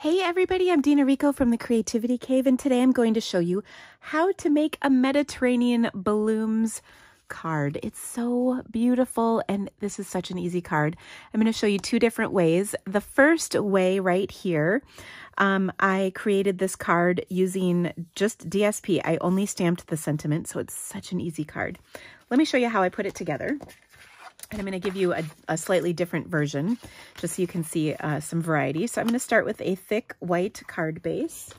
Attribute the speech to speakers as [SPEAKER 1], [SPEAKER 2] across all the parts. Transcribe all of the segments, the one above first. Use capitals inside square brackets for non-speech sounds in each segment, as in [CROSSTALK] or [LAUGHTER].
[SPEAKER 1] Hey everybody, I'm Dena Rekow from the Creativity Cave and today I'm going to show you how to make a Mediterranean Blooms card. It's so beautiful and this is such an easy card. I'm going to show you two different ways. The first way right here, um, I created this card using just DSP. I only stamped the sentiment so it's such an easy card. Let me show you how I put it together. And I'm going to give you a, a, slightly different version, just so you can see uh, some variety. So I'm going to start with a thick white card base.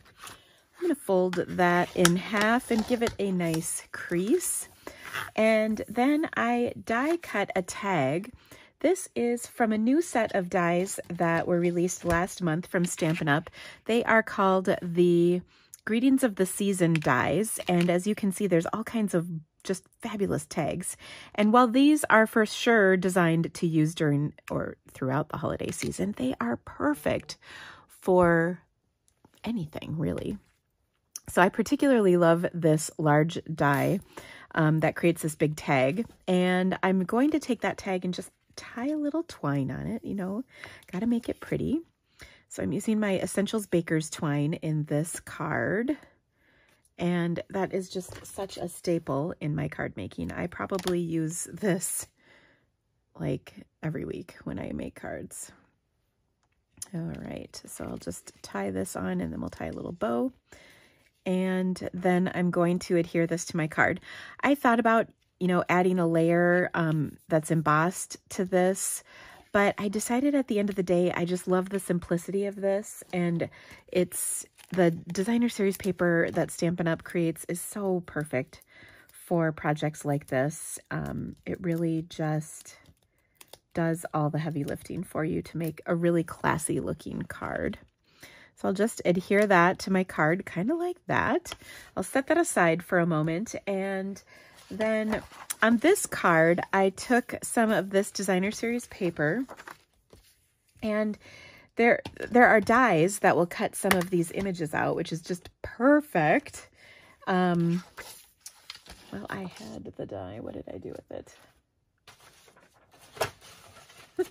[SPEAKER 1] I'm going to fold that in half and give it a nice crease. And then I die cut a tag. This is from a new set of dies that were released last month from Stampin' Up. They are called the Greetings of the Season dies. And as you can see, there's all kinds of just fabulous tags. And while these are for sure designed to use during or throughout the holiday season, they are perfect for anything really. So I particularly love this large die um, that creates this big tag. And I'm going to take that tag and just tie a little twine on it, you know, got to make it pretty. So I'm using my Essentials Baker's twine in this card. And that is just such a staple in my card making. I probably use this like every week when I make cards. All right, so I'll just tie this on and then we'll tie a little bow. And then I'm going to adhere this to my card. I thought about, you know, adding a layer um, that's embossed to this, but I decided at the end of the day, I just love the simplicity of this. And it's the designer series paper that Stampin' Up! creates is so perfect for projects like this. Um, it really just does all the heavy lifting for you to make a really classy looking card. So I'll just adhere that to my card, kind of like that. I'll set that aside for a moment. And then on this card, I took some of this designer series paper and there, there are dies that will cut some of these images out, which is just perfect. Um, well, I had the die. What did I do with it?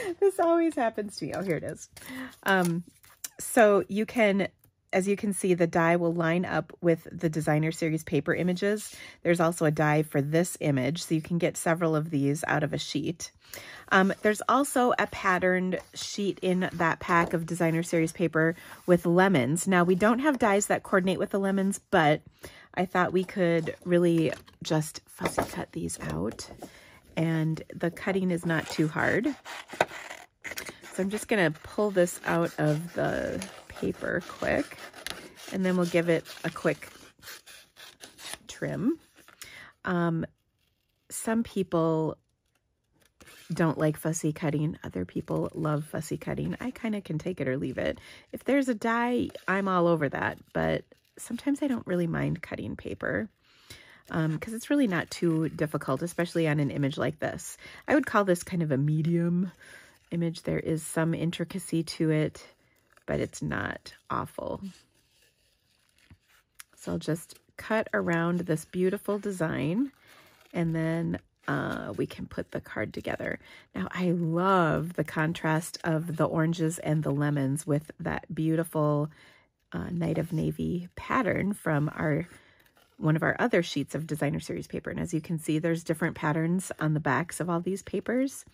[SPEAKER 1] [LAUGHS] this always happens to me. Oh, here it is. Um, so you can as you can see, the die will line up with the designer series paper images. There's also a die for this image, so you can get several of these out of a sheet. Um, there's also a patterned sheet in that pack of designer series paper with lemons. Now, we don't have dies that coordinate with the lemons, but I thought we could really just fussy cut these out. And the cutting is not too hard. So I'm just going to pull this out of the paper quick. And then we'll give it a quick trim. Um, some people don't like fussy cutting. Other people love fussy cutting. I kind of can take it or leave it. If there's a die, I'm all over that. But sometimes I don't really mind cutting paper because um, it's really not too difficult, especially on an image like this. I would call this kind of a medium image. There is some intricacy to it but it's not awful. So I'll just cut around this beautiful design and then uh, we can put the card together. Now, I love the contrast of the oranges and the lemons with that beautiful uh, Night of Navy pattern from our one of our other sheets of designer series paper. And as you can see, there's different patterns on the backs of all these papers.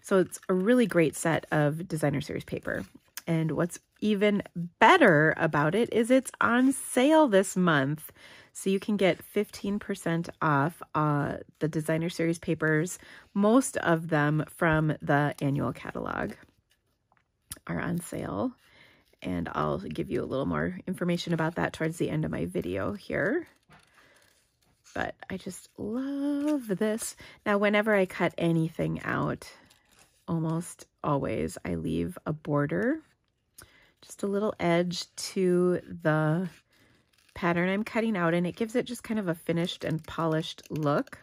[SPEAKER 1] So it's a really great set of designer series paper. And what's even better about it is it's on sale this month. So you can get 15% off uh, the designer series papers. Most of them from the annual catalog are on sale. And I'll give you a little more information about that towards the end of my video here. But I just love this. Now, whenever I cut anything out, almost always I leave a border just a little edge to the pattern I'm cutting out and it gives it just kind of a finished and polished look.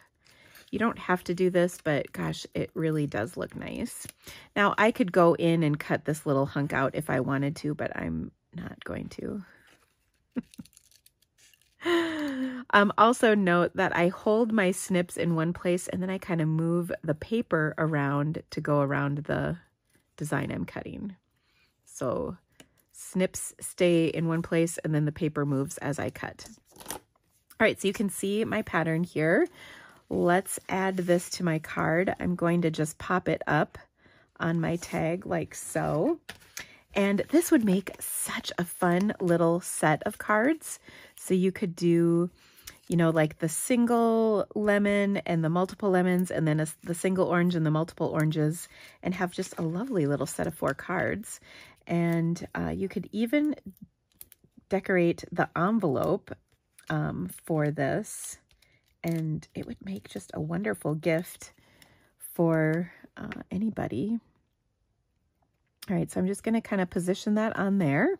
[SPEAKER 1] You don't have to do this, but gosh, it really does look nice. Now I could go in and cut this little hunk out if I wanted to, but I'm not going to. [LAUGHS] um, also note that I hold my snips in one place and then I kind of move the paper around to go around the design I'm cutting. So snips stay in one place and then the paper moves as I cut. All right, so you can see my pattern here. Let's add this to my card. I'm going to just pop it up on my tag like so. And this would make such a fun little set of cards. So you could do, you know, like the single lemon and the multiple lemons and then a, the single orange and the multiple oranges and have just a lovely little set of four cards. And uh, you could even decorate the envelope um, for this and it would make just a wonderful gift for uh, anybody. All right, so I'm just going to kind of position that on there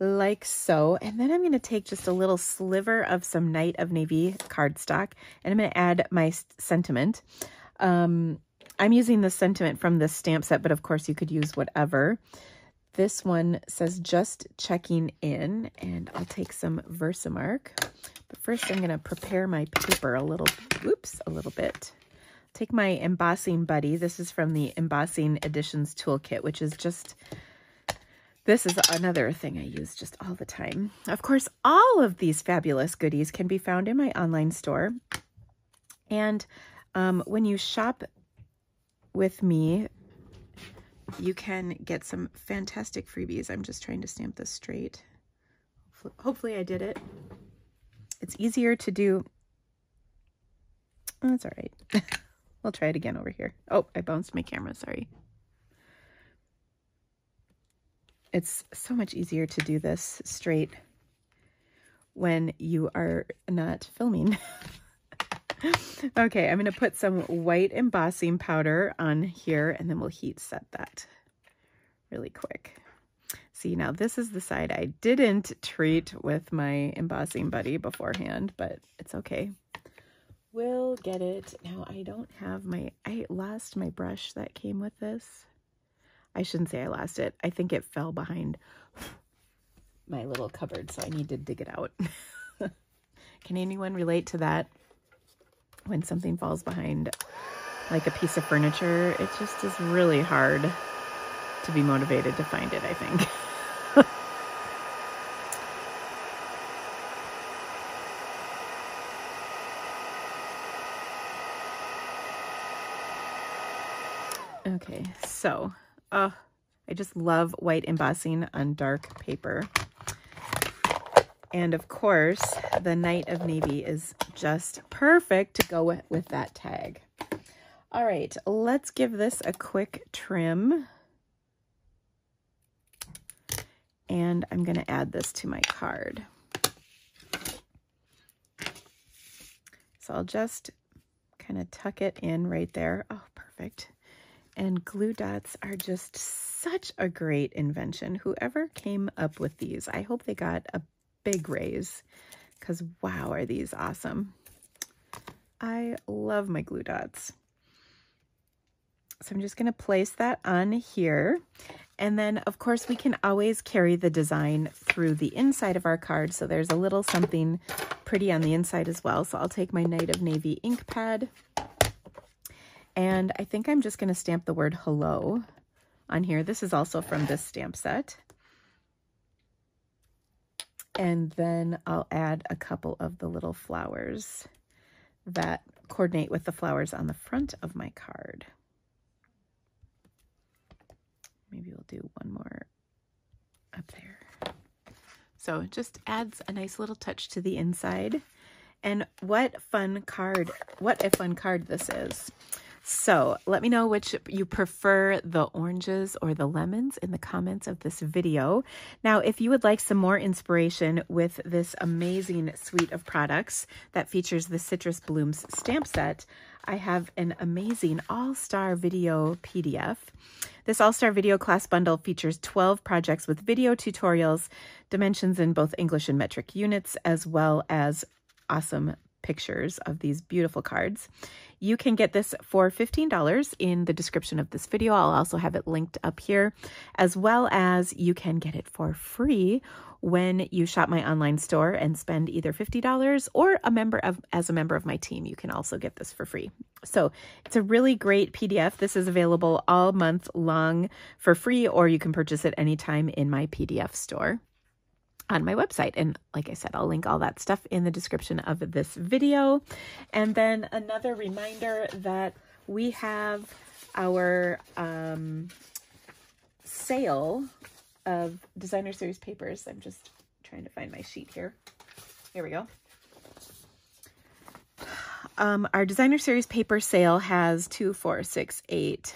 [SPEAKER 1] like so. And then I'm going to take just a little sliver of some Night of Navy cardstock and I'm going to add my sentiment. Um, I'm using the sentiment from this stamp set, but of course you could use whatever. This one says just checking in and I'll take some Versamark. But first I'm going to prepare my paper a little, whoops, a little bit take my embossing buddy. This is from the Embossing Editions Toolkit, which is just, this is another thing I use just all the time. Of course, all of these fabulous goodies can be found in my online store. And um, when you shop with me, you can get some fantastic freebies. I'm just trying to stamp this straight. Hopefully I did it. It's easier to do. Oh, that's all right. [LAUGHS] I'll try it again over here. Oh, I bounced my camera, sorry. It's so much easier to do this straight when you are not filming. [LAUGHS] [LAUGHS] okay, I'm going to put some white embossing powder on here and then we'll heat set that really quick. See, now this is the side I didn't treat with my embossing buddy beforehand, but it's okay We'll get it. Now, I don't have my, I lost my brush that came with this. I shouldn't say I lost it. I think it fell behind my little cupboard, so I need to dig it out. [LAUGHS] Can anyone relate to that? When something falls behind like a piece of furniture, it just is really hard to be motivated to find it, I think. [LAUGHS] Okay, so uh, I just love white embossing on dark paper. And of course, the Night of Navy is just perfect to go with, with that tag. All right, let's give this a quick trim. And I'm going to add this to my card. So I'll just kind of tuck it in right there. Oh, perfect. And glue dots are just such a great invention. Whoever came up with these, I hope they got a big raise because wow, are these awesome. I love my glue dots. So I'm just going to place that on here. And then, of course, we can always carry the design through the inside of our card. So there's a little something pretty on the inside as well. So I'll take my Night of Navy ink pad and I think I'm just going to stamp the word hello on here. This is also from this stamp set. And then I'll add a couple of the little flowers that coordinate with the flowers on the front of my card. Maybe we'll do one more up there. So it just adds a nice little touch to the inside. And what fun card, what a fun card this is. So let me know which you prefer, the oranges or the lemons in the comments of this video. Now, if you would like some more inspiration with this amazing suite of products that features the Citrus Blooms stamp set, I have an amazing all-star video PDF. This all-star video class bundle features 12 projects with video tutorials, dimensions in both English and metric units, as well as awesome pictures of these beautiful cards. You can get this for $15 in the description of this video. I'll also have it linked up here, as well as you can get it for free when you shop my online store and spend either $50 or a member of as a member of my team. You can also get this for free. So it's a really great PDF. This is available all month long for free, or you can purchase it anytime in my PDF store on my website. And like I said, I'll link all that stuff in the description of this video. And then another reminder that we have our um, sale of designer series papers. I'm just trying to find my sheet here. Here we go. Um, our designer series paper sale has two, four, six, eight,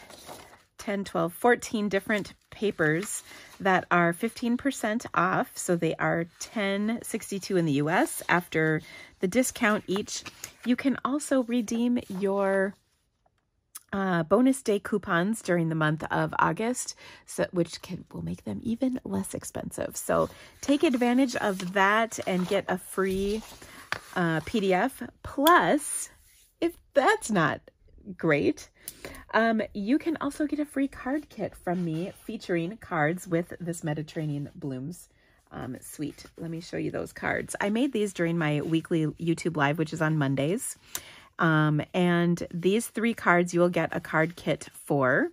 [SPEAKER 1] 10, 12, 14 different papers that are 15% off. So they are 10.62 in the US after the discount each. You can also redeem your uh, bonus day coupons during the month of August, so, which can, will make them even less expensive. So take advantage of that and get a free uh, PDF. Plus, if that's not great, um, you can also get a free card kit from me featuring cards with this Mediterranean Blooms um, suite. Let me show you those cards. I made these during my weekly YouTube live, which is on Mondays. Um, and these three cards you will get a card kit for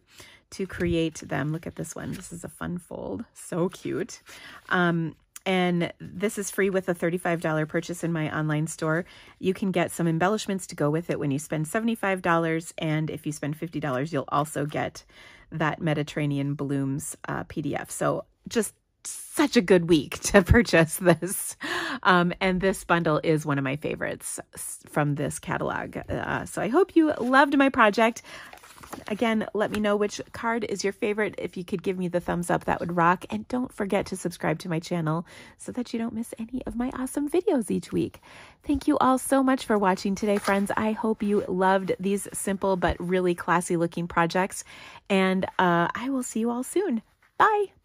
[SPEAKER 1] to create them. Look at this one. This is a fun fold. So cute. Um, and this is free with a $35 purchase in my online store. You can get some embellishments to go with it when you spend $75. And if you spend $50, you'll also get that Mediterranean Blooms uh, PDF. So just such a good week [LAUGHS] to purchase this. Um, and this bundle is one of my favorites from this catalog. Uh, so I hope you loved my project. Again, let me know which card is your favorite. If you could give me the thumbs up, that would rock. And don't forget to subscribe to my channel so that you don't miss any of my awesome videos each week. Thank you all so much for watching today, friends. I hope you loved these simple but really classy looking projects. And uh, I will see you all soon. Bye.